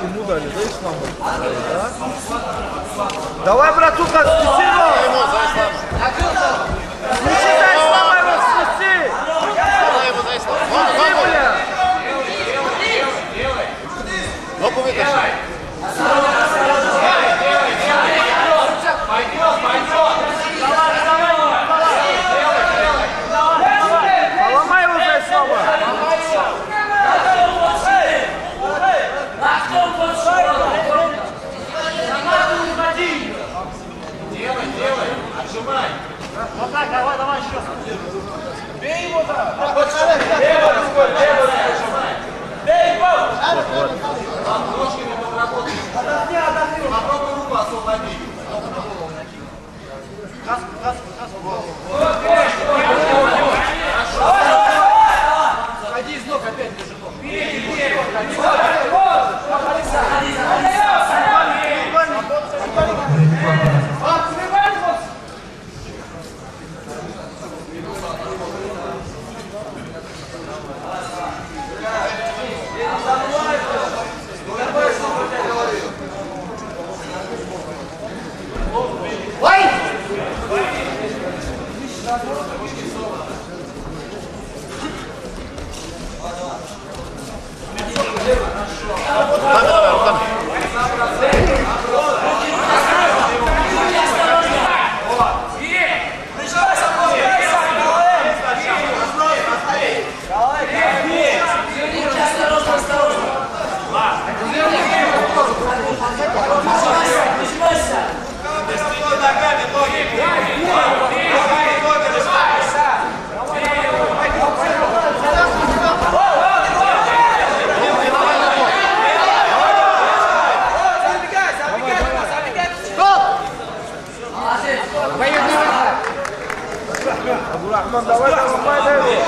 Кому дали, да, ислам? Да? Давай, братуха, спеси Руками Hello. Абдурахман, давай, давай, давай.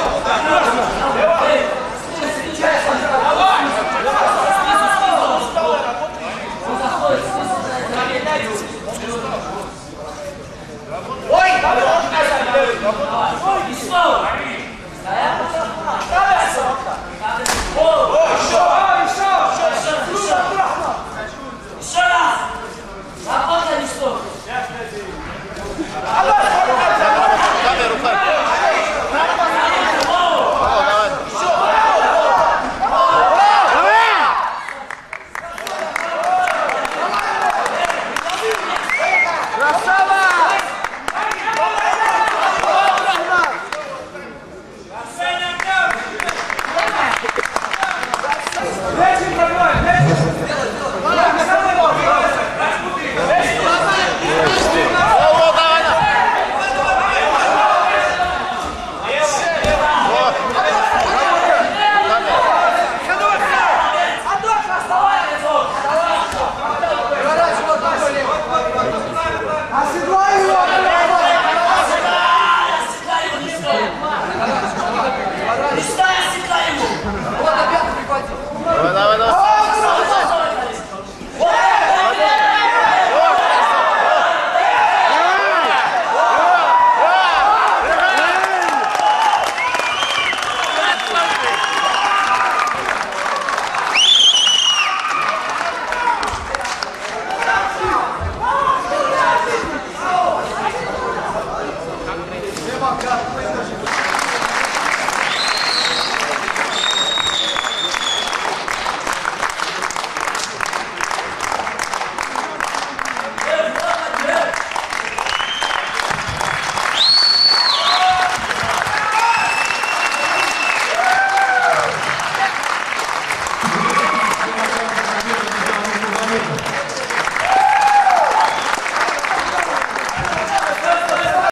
Ой, давай, давай. Ой, и снова. Да?